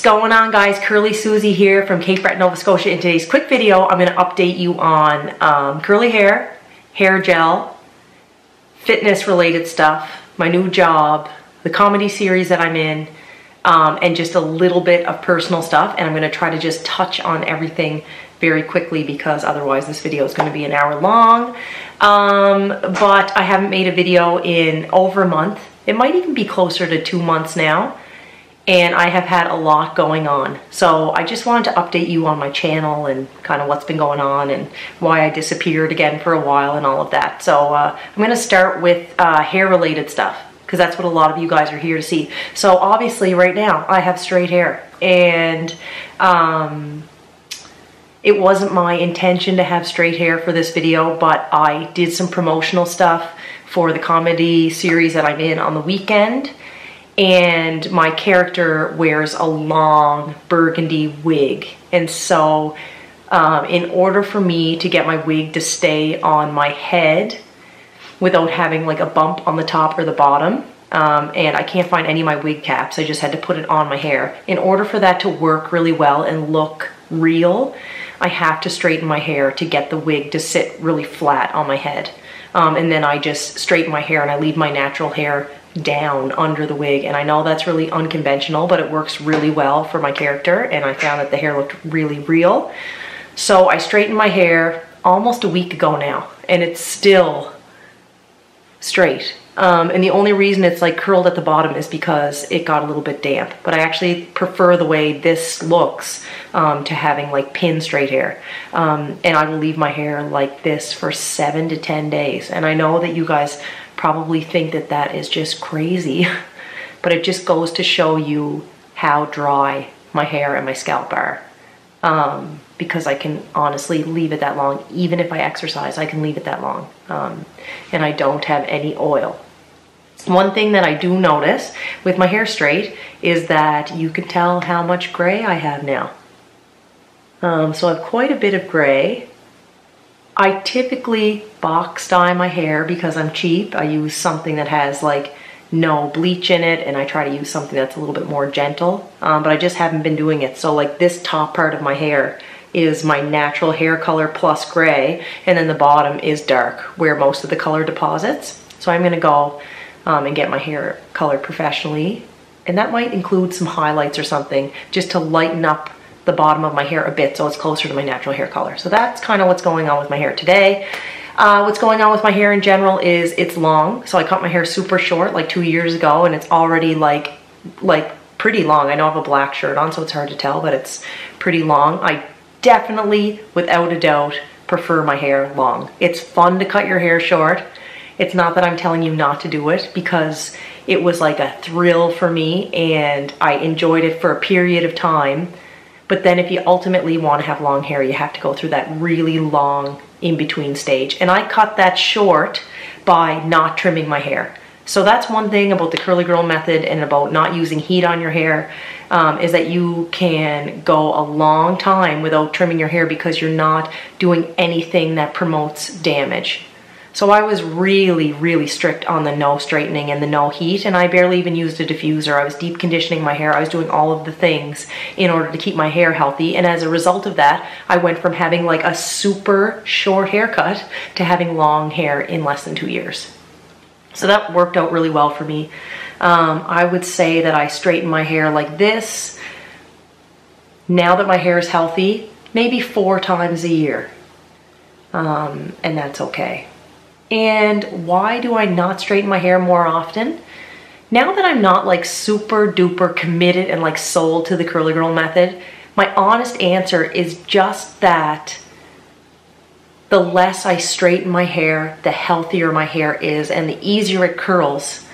What's going on guys? Curly Susie here from Cape Breton, Nova Scotia. In today's quick video, I'm going to update you on um, curly hair, hair gel, fitness related stuff, my new job, the comedy series that I'm in, um, and just a little bit of personal stuff. And I'm going to try to just touch on everything very quickly because otherwise this video is going to be an hour long. Um, but I haven't made a video in over a month. It might even be closer to two months now and I have had a lot going on. So I just wanted to update you on my channel and kind of what's been going on and why I disappeared again for a while and all of that. So uh, I'm going to start with uh, hair related stuff because that's what a lot of you guys are here to see. So obviously right now I have straight hair and um, it wasn't my intention to have straight hair for this video, but I did some promotional stuff for the comedy series that I'm in on the weekend and my character wears a long burgundy wig. And so um, in order for me to get my wig to stay on my head without having like a bump on the top or the bottom, um, and I can't find any of my wig caps, I just had to put it on my hair. In order for that to work really well and look real, I have to straighten my hair to get the wig to sit really flat on my head. Um, and then I just straighten my hair and I leave my natural hair down under the wig and I know that's really unconventional but it works really well for my character and I found that the hair looked really real. So I straightened my hair almost a week ago now and it's still straight. Um, and the only reason it's like curled at the bottom is because it got a little bit damp. But I actually prefer the way this looks um, to having like pin straight hair. Um, and I will leave my hair like this for seven to 10 days. And I know that you guys probably think that that is just crazy, but it just goes to show you how dry my hair and my scalp are. Um, because I can honestly leave it that long. Even if I exercise, I can leave it that long. Um, and I don't have any oil. One thing that I do notice with my hair straight is that you can tell how much gray I have now. Um, so I have quite a bit of gray. I typically box dye my hair because I'm cheap. I use something that has like no bleach in it and I try to use something that's a little bit more gentle, um, but I just haven't been doing it. So like this top part of my hair is my natural hair color plus gray and then the bottom is dark where most of the color deposits. So I'm gonna go um, and get my hair colored professionally and that might include some highlights or something just to lighten up the bottom of my hair a bit so it's closer to my natural hair color. So that's kind of what's going on with my hair today. Uh, what's going on with my hair in general is it's long. So I cut my hair super short like two years ago and it's already like, like pretty long. I know I have a black shirt on so it's hard to tell, but it's pretty long. I definitely, without a doubt, prefer my hair long. It's fun to cut your hair short. It's not that I'm telling you not to do it because it was like a thrill for me and I enjoyed it for a period of time but then if you ultimately want to have long hair, you have to go through that really long in-between stage. And I cut that short by not trimming my hair. So that's one thing about the curly girl method and about not using heat on your hair um, is that you can go a long time without trimming your hair because you're not doing anything that promotes damage. So I was really, really strict on the no straightening and the no heat, and I barely even used a diffuser. I was deep conditioning my hair. I was doing all of the things in order to keep my hair healthy, and as a result of that, I went from having like a super short haircut to having long hair in less than two years. So that worked out really well for me. Um, I would say that I straighten my hair like this, now that my hair is healthy, maybe four times a year. Um, and that's okay. And why do I not straighten my hair more often? Now that I'm not like super duper committed and like sold to the curly girl method, my honest answer is just that the less I straighten my hair, the healthier my hair is and the easier it curls.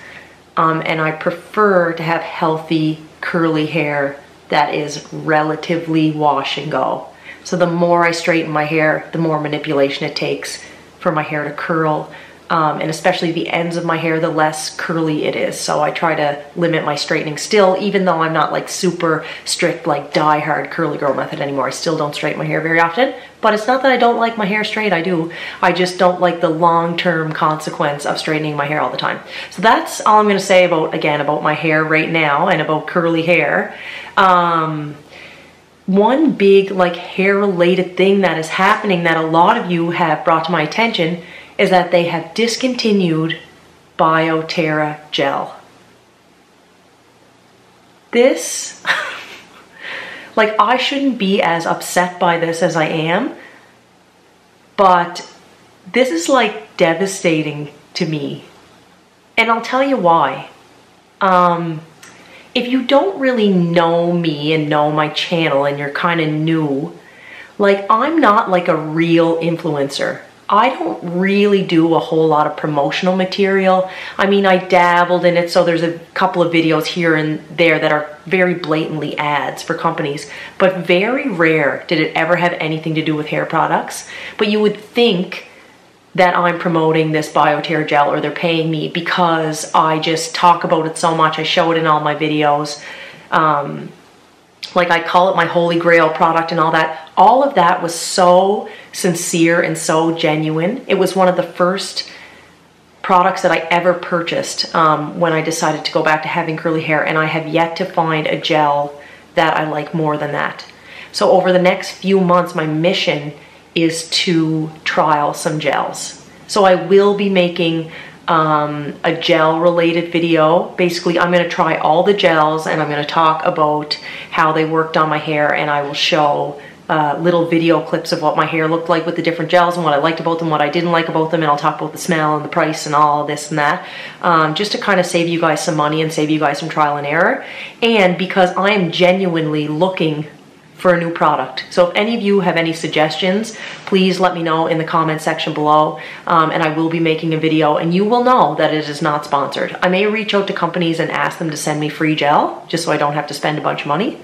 Um, and I prefer to have healthy curly hair that is relatively wash and go. So the more I straighten my hair, the more manipulation it takes for my hair to curl um, and especially the ends of my hair, the less curly it is. So I try to limit my straightening still, even though I'm not like super strict, like die hard curly girl method anymore. I still don't straighten my hair very often, but it's not that I don't like my hair straight, I do. I just don't like the long-term consequence of straightening my hair all the time. So that's all I'm gonna say about, again, about my hair right now and about curly hair. Um, one big like hair related thing that is happening that a lot of you have brought to my attention is that they have discontinued Biotera gel. This, like I shouldn't be as upset by this as I am, but this is like devastating to me. And I'll tell you why. Um, if you don't really know me and know my channel and you're kind of new, like I'm not like a real influencer. I don't really do a whole lot of promotional material. I mean, I dabbled in it, so there's a couple of videos here and there that are very blatantly ads for companies, but very rare did it ever have anything to do with hair products. But you would think that I'm promoting this Biotera gel or they're paying me because I just talk about it so much. I show it in all my videos. Um, like I call it my holy grail product and all that. All of that was so sincere and so genuine. It was one of the first products that I ever purchased um, when I decided to go back to having curly hair and I have yet to find a gel that I like more than that. So over the next few months, my mission is to trial some gels. So I will be making um, a gel related video. Basically, I'm going to try all the gels and I'm going to talk about how they worked on my hair and I will show uh, little video clips of what my hair looked like with the different gels and what I liked about them, what I didn't like about them, and I'll talk about the smell and the price and all this and that, um, just to kind of save you guys some money and save you guys some trial and error. And because I am genuinely looking for a new product. So if any of you have any suggestions, please let me know in the comment section below um, and I will be making a video and you will know that it is not sponsored. I may reach out to companies and ask them to send me free gel just so I don't have to spend a bunch of money,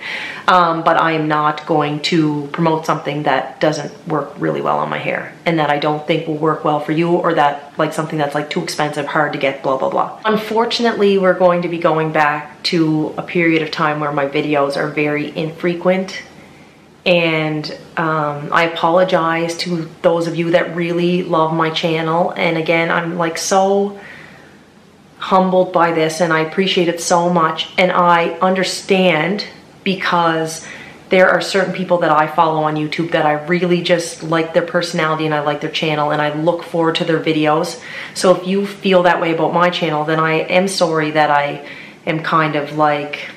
um, but I am not going to promote something that doesn't work really well on my hair and that I don't think will work well for you or that like something that's like too expensive, hard to get, blah, blah, blah. Unfortunately, we're going to be going back to a period of time where my videos are very infrequent and um, I apologize to those of you that really love my channel. And again I'm like so humbled by this and I appreciate it so much. And I understand because there are certain people that I follow on YouTube that I really just like their personality and I like their channel and I look forward to their videos. So if you feel that way about my channel, then I am sorry that I am kind of like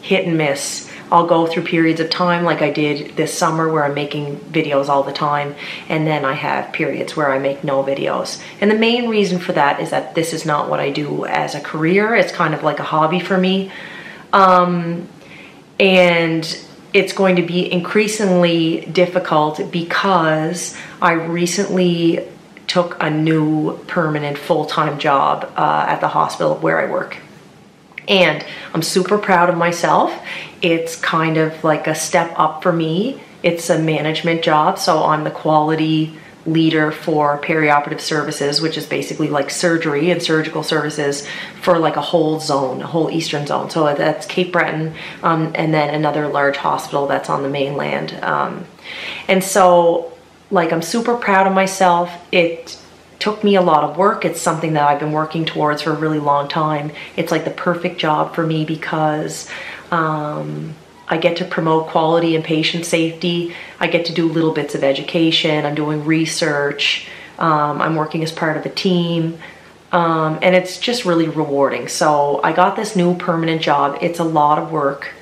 hit and miss I'll go through periods of time like I did this summer where I'm making videos all the time and then I have periods where I make no videos. And the main reason for that is that this is not what I do as a career. It's kind of like a hobby for me. Um, and it's going to be increasingly difficult because I recently took a new permanent full-time job uh, at the hospital where I work. And I'm super proud of myself. It's kind of like a step up for me. It's a management job, so I'm the quality leader for perioperative services, which is basically like surgery and surgical services for like a whole zone, a whole eastern zone. So that's Cape Breton, um, and then another large hospital that's on the mainland. Um, and so, like, I'm super proud of myself. It took me a lot of work. It's something that I've been working towards for a really long time. It's like the perfect job for me because um, I get to promote quality and patient safety. I get to do little bits of education. I'm doing research. Um, I'm working as part of a team. Um, and it's just really rewarding. So I got this new permanent job. It's a lot of work.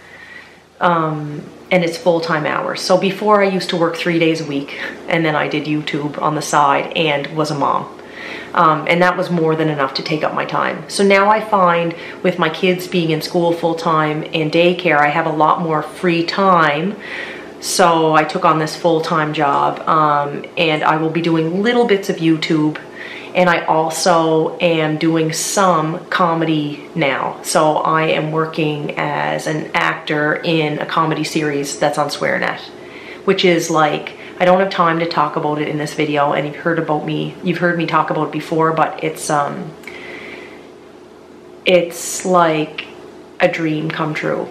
Um, and it's full-time hours. So before I used to work three days a week and then I did YouTube on the side and was a mom. Um, and that was more than enough to take up my time. So now I find with my kids being in school full-time and daycare, I have a lot more free time. So I took on this full-time job um, and I will be doing little bits of YouTube and I also am doing some comedy now. So I am working as an actor in a comedy series that's on SwearNet, which is like I don't have time to talk about it in this video and you've heard about me, you've heard me talk about it before, but it's, um, it's like a dream come true.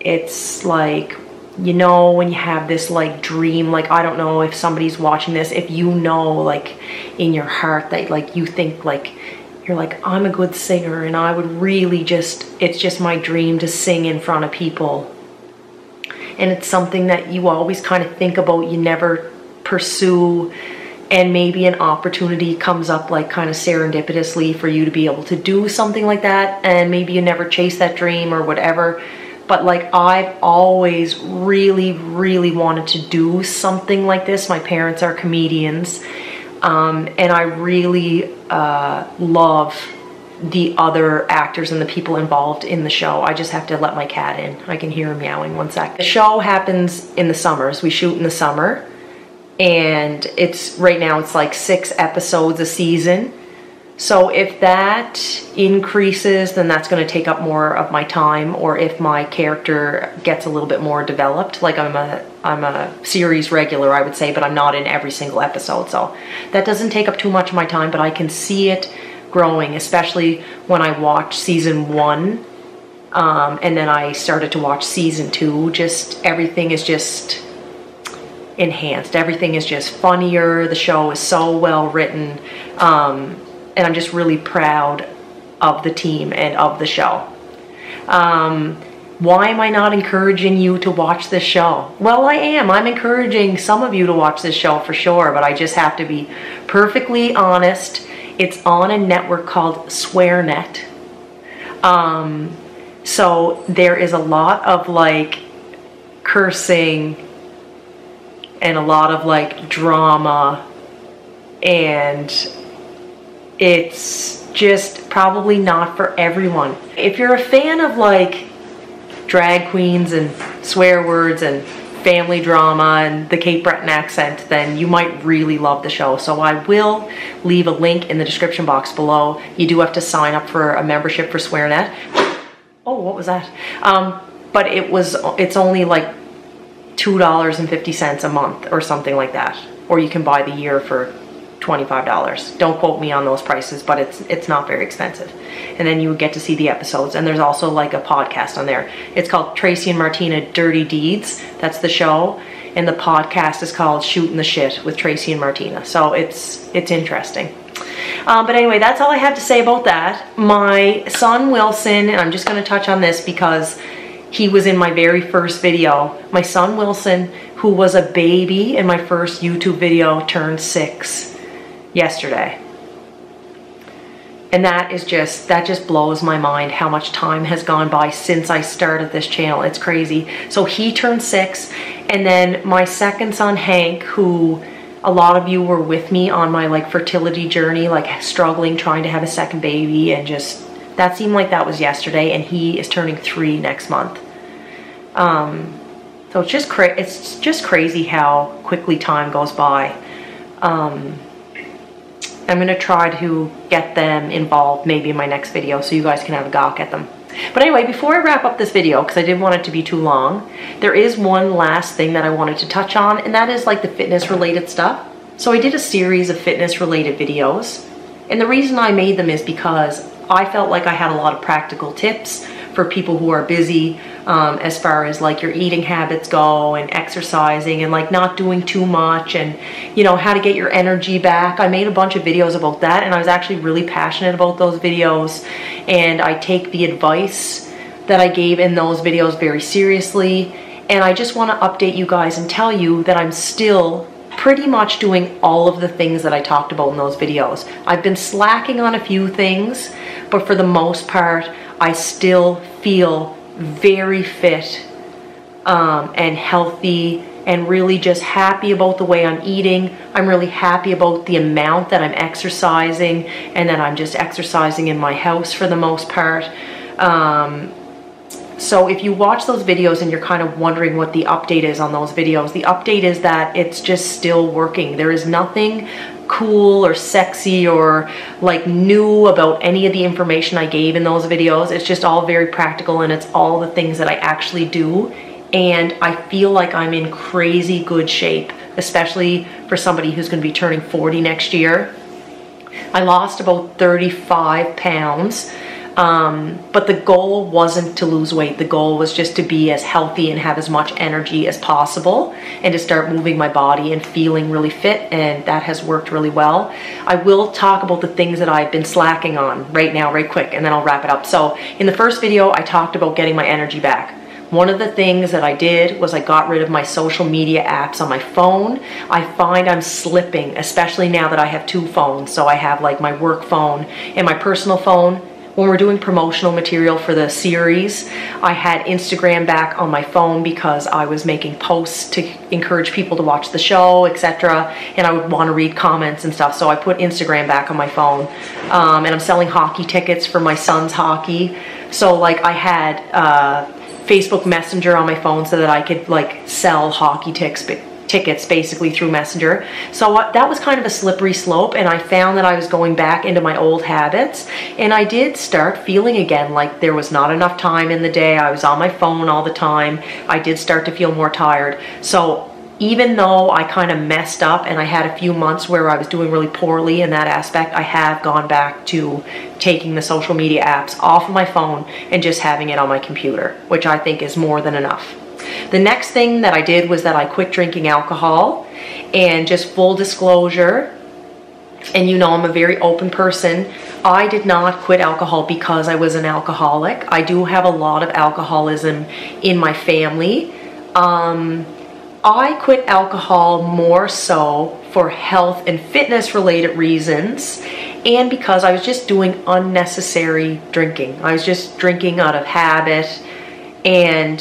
It's like, you know, when you have this like dream, like, I don't know if somebody's watching this, if you know, like, in your heart that, like, you think, like, you're like, I'm a good singer and I would really just, it's just my dream to sing in front of people. And it's something that you always kind of think about, you never pursue and maybe an opportunity comes up like kind of serendipitously for you to be able to do something like that and maybe you never chase that dream or whatever. But like I've always really really wanted to do something like this. My parents are comedians um, and I really uh, love the other actors and the people involved in the show. I just have to let my cat in. I can hear him meowing one sec. The show happens in the summers. We shoot in the summer and it's right now it's like six episodes a season. So if that increases, then that's going to take up more of my time. Or if my character gets a little bit more developed, like I'm a I'm a series regular, I would say, but I'm not in every single episode. So that doesn't take up too much of my time, but I can see it growing, especially when I watched season one, um, and then I started to watch season two. Just everything is just enhanced. Everything is just funnier. The show is so well written. Um, and I'm just really proud of the team and of the show. Um, why am I not encouraging you to watch this show? Well, I am. I'm encouraging some of you to watch this show for sure, but I just have to be perfectly honest. It's on a network called SwearNet. Um, so there is a lot of like cursing and a lot of like drama and it's just probably not for everyone. If you're a fan of like drag queens and swear words and family drama and the Cape Breton accent, then you might really love the show. So I will leave a link in the description box below. You do have to sign up for a membership for SwearNet. Oh, what was that? Um, but it was, it's only like $2.50 a month or something like that. Or you can buy the year for $25. Don't quote me on those prices, but it's it's not very expensive. And then you would get to see the episodes. And there's also like a podcast on there. It's called Tracy and Martina Dirty Deeds. That's the show. And the podcast is called Shooting the Shit with Tracy and Martina. So it's it's interesting. Um, but anyway, that's all I have to say about that. My son Wilson, and I'm just going to touch on this because he was in my very first video. My son Wilson, who was a baby in my first YouTube video, turned six yesterday. And that is just, that just blows my mind how much time has gone by since I started this channel. It's crazy. So he turned six. And then my second son, Hank, who a lot of you were with me on my like fertility journey, like struggling, trying to have a second baby and just, that seemed like that was yesterday. And he is turning three next month. Um, so it's just, cra it's just crazy how quickly time goes by. Um, I'm to try to get them involved maybe in my next video so you guys can have a gawk at them. But anyway, before I wrap up this video, because I didn't want it to be too long, there is one last thing that I wanted to touch on, and that is like the fitness related stuff. So I did a series of fitness related videos, and the reason I made them is because I felt like I had a lot of practical tips for people who are busy um, as far as like your eating habits go and exercising and like not doing too much and you know how to get your energy back. I made a bunch of videos about that and I was actually really passionate about those videos and I take the advice that I gave in those videos very seriously and I just want to update you guys and tell you that I'm still pretty much doing all of the things that I talked about in those videos. I've been slacking on a few things, but for the most part, I still feel very fit um, and healthy and really just happy about the way I'm eating. I'm really happy about the amount that I'm exercising and that I'm just exercising in my house for the most part. Um, so if you watch those videos and you're kind of wondering what the update is on those videos, the update is that it's just still working. There is nothing cool or sexy or like new about any of the information I gave in those videos. It's just all very practical and it's all the things that I actually do. And I feel like I'm in crazy good shape especially for somebody who's going to be turning 40 next year. I lost about 35 pounds. Um, but the goal wasn't to lose weight. The goal was just to be as healthy and have as much energy as possible and to start moving my body and feeling really fit. And that has worked really well. I will talk about the things that I've been slacking on right now, right quick, and then I'll wrap it up. So in the first video, I talked about getting my energy back. One of the things that I did was I got rid of my social media apps on my phone. I find I'm slipping, especially now that I have two phones. So I have like my work phone and my personal phone. When we're doing promotional material for the series, I had Instagram back on my phone because I was making posts to encourage people to watch the show, etc. And I would want to read comments and stuff. So I put Instagram back on my phone. Um, and I'm selling hockey tickets for my son's hockey. So like I had uh, Facebook Messenger on my phone so that I could like sell hockey ticks, tickets basically through Messenger. So that was kind of a slippery slope and I found that I was going back into my old habits and I did start feeling again like there was not enough time in the day. I was on my phone all the time. I did start to feel more tired. So even though I kind of messed up and I had a few months where I was doing really poorly in that aspect, I have gone back to taking the social media apps off of my phone and just having it on my computer, which I think is more than enough. The next thing that I did was that I quit drinking alcohol and just full disclosure, and you know I'm a very open person, I did not quit alcohol because I was an alcoholic. I do have a lot of alcoholism in my family. Um, I quit alcohol more so for health and fitness related reasons and because I was just doing unnecessary drinking. I was just drinking out of habit and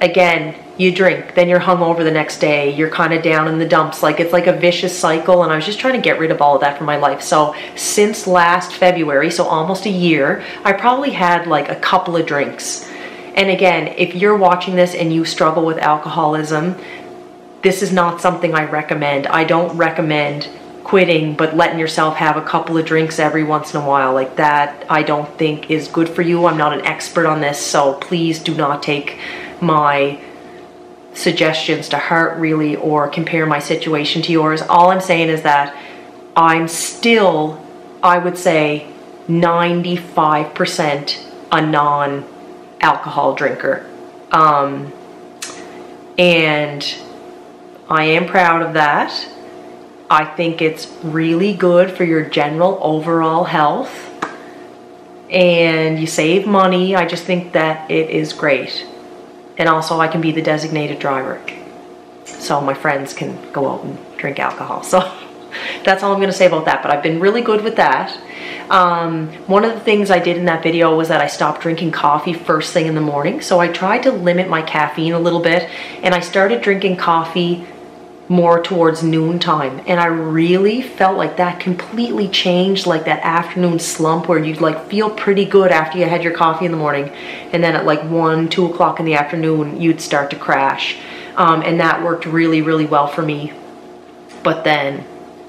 again, you drink, then you're hungover the next day, you're kind of down in the dumps. Like it's like a vicious cycle, and I was just trying to get rid of all of that from my life. So, since last February, so almost a year, I probably had like a couple of drinks and again, if you're watching this and you struggle with alcoholism, this is not something I recommend. I don't recommend quitting but letting yourself have a couple of drinks every once in a while like that I don't think is good for you. I'm not an expert on this so please do not take my suggestions to heart really or compare my situation to yours. All I'm saying is that I'm still I would say 95% a non alcohol drinker. Um, and I am proud of that. I think it's really good for your general overall health. And you save money. I just think that it is great. And also, I can be the designated driver. So my friends can go out and drink alcohol. So that's all I'm to say about that. But I've been really good with that. Um, one of the things I did in that video was that I stopped drinking coffee first thing in the morning. So I tried to limit my caffeine a little bit and I started drinking coffee more towards noontime and I really felt like that completely changed like that afternoon slump where you'd like feel pretty good after you had your coffee in the morning. And then at like one two o'clock in the afternoon you'd start to crash. Um, and that worked really really well for me. But then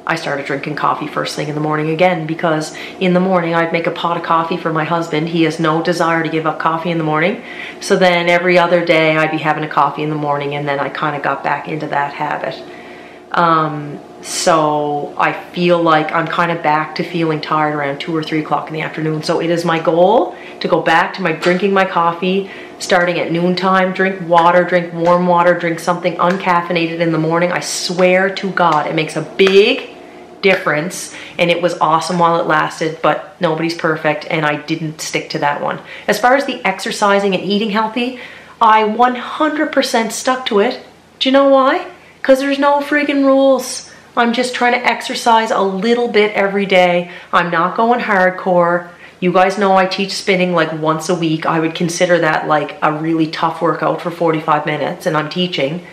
I started drinking coffee first thing in the morning again because in the morning I'd make a pot of coffee for my husband. He has no desire to give up coffee in the morning. So then every other day I'd be having a coffee in the morning and then I kind of got back into that habit. Um, so I feel like I'm kind of back to feeling tired around two or three o'clock in the afternoon. So it is my goal to go back to my drinking my coffee starting at noontime. Drink water, drink warm water, drink something uncaffeinated in the morning. I swear to God, it makes a big difference and it was awesome while it lasted, but nobody's perfect and I didn't stick to that one. As far as the exercising and eating healthy, I 100% stuck to it. Do you know why? Because there's no freaking rules. I'm just trying to exercise a little bit every day. I'm not going hardcore. You guys know I teach spinning like once a week. I would consider that like a really tough workout for 45 minutes and I'm teaching.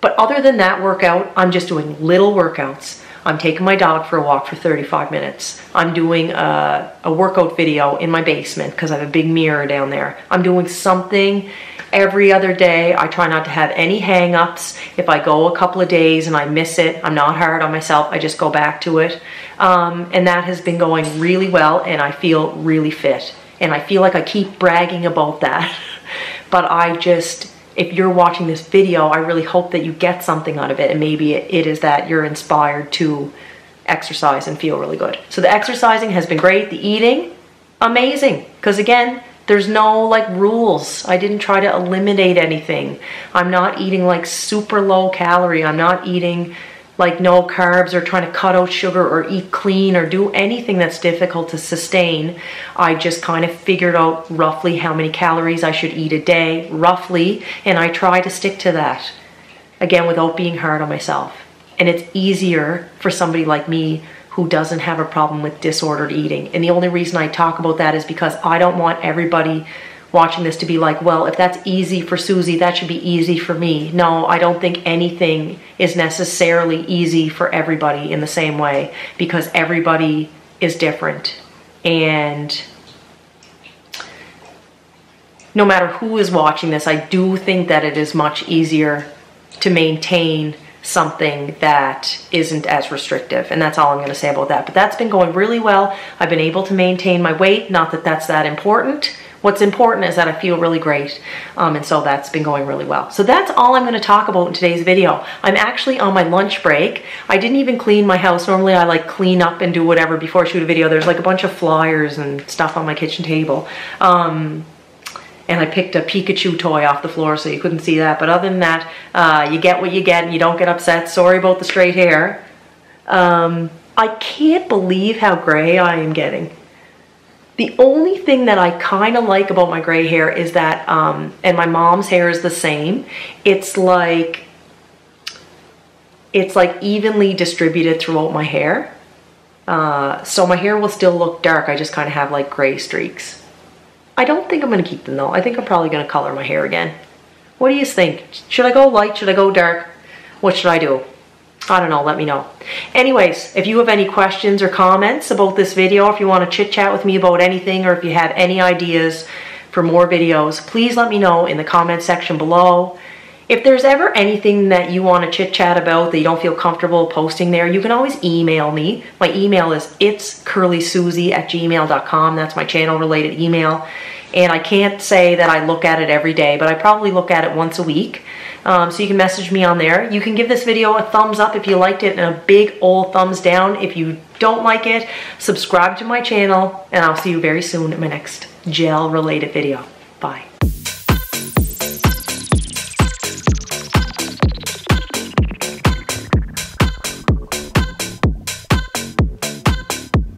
But other than that workout, I'm just doing little workouts. I'm taking my dog for a walk for 35 minutes. I'm doing a, a workout video in my basement because I have a big mirror down there. I'm doing something every other day. I try not to have any hang-ups. If I go a couple of days and I miss it, I'm not hard on myself. I just go back to it. Um, and that has been going really well and I feel really fit. And I feel like I keep bragging about that. but I just if you're watching this video, I really hope that you get something out of it. And maybe it is that you're inspired to exercise and feel really good. So the exercising has been great. The eating, amazing. Because again, there's no like rules. I didn't try to eliminate anything. I'm not eating like super low calorie. I'm not eating like no carbs or trying to cut out sugar or eat clean or do anything that's difficult to sustain. I just kind of figured out roughly how many calories I should eat a day, roughly, and I try to stick to that. Again, without being hard on myself. And it's easier for somebody like me who doesn't have a problem with disordered eating. And the only reason I talk about that is because I don't want everybody watching this to be like, well, if that's easy for Susie, that should be easy for me. No, I don't think anything is necessarily easy for everybody in the same way because everybody is different. And no matter who is watching this, I do think that it is much easier to maintain something that isn't as restrictive. And that's all I'm going to say about that. But that's been going really well. I've been able to maintain my weight. Not that that's that important What's important is that I feel really great, um, and so that's been going really well. So that's all I'm going to talk about in today's video. I'm actually on my lunch break. I didn't even clean my house. Normally I like clean up and do whatever before I shoot a video. There's like a bunch of flyers and stuff on my kitchen table. Um, and I picked a Pikachu toy off the floor so you couldn't see that. But other than that, uh, you get what you get and you don't get upset. Sorry about the straight hair. Um, I can't believe how gray I am getting. The only thing that I kind of like about my gray hair is that, um, and my mom's hair is the same, it's like, it's like evenly distributed throughout my hair. Uh, so my hair will still look dark, I just kind of have like gray streaks. I don't think I'm going to keep them though. I think I'm probably going to color my hair again. What do you think? Should I go light? Should I go dark? What should I do? I don't know, let me know. Anyways, if you have any questions or comments about this video, if you want to chit chat with me about anything, or if you have any ideas for more videos, please let me know in the comment section below. If there's ever anything that you want to chit chat about that you don't feel comfortable posting there, you can always email me. My email is itscurlysusie at gmail.com. That's my channel related email. And I can't say that I look at it every day, but I probably look at it once a week. Um, so you can message me on there. You can give this video a thumbs up if you liked it and a big old thumbs down if you don't like it. Subscribe to my channel and I'll see you very soon in my next gel related video. Bye.